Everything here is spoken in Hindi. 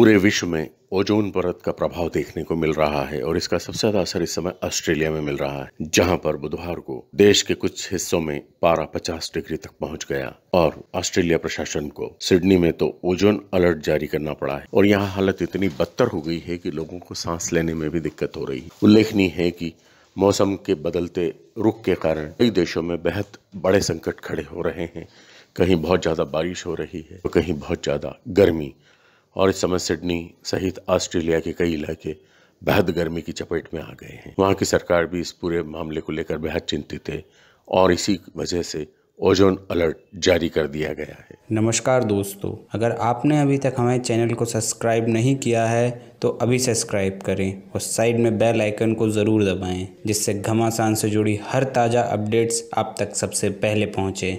पूरे विश्व में ओजोन परत का प्रभाव देखने को मिल रहा है और इसका सबसे ज़्यादा असर इस समय ऑस्ट्रेलिया में मिल रहा है, जहाँ पर बुधवार को देश के कुछ हिस्सों में पारा 50 डिग्री तक पहुँच गया और ऑस्ट्रेलिया प्रशासन को सिडनी में तो ओजोन अलर्ट जारी करना पड़ा है। और यहाँ हालत इतनी बदतर हो गई है कि लोगों को सांस लेने में भी दिक्कत हो रही है। उल्लेखनीय है कि मौसम के बदलते रुख के कारण कई देशों में बेहद बड़े संकट खड़े हो रहे हैं। कहीं बहुत ज़्यादा बारिश हो रही है तो कहीं बहुत ज़्यादा गर्मी और इस समय सिडनी सहित ऑस्ट्रेलिया के कई इलाके बेहद गर्मी की चपेट में आ गए हैं। वहाँ की सरकार भी इस पूरे मामले को लेकर बेहद चिंतित है और इसी वजह से ओजोन अलर्ट जारी कर दिया गया है। नमस्कार दोस्तों, अगर आपने अभी तक हमारे चैनल को सब्सक्राइब नहीं किया है तो अभी सब्सक्राइब करें और साइड में बेल आइकन को ज़रूर दबाएँ, जिससे घमासान से जुड़ी हर ताज़ा अपडेट्स आप तक सबसे पहले पहुँचे।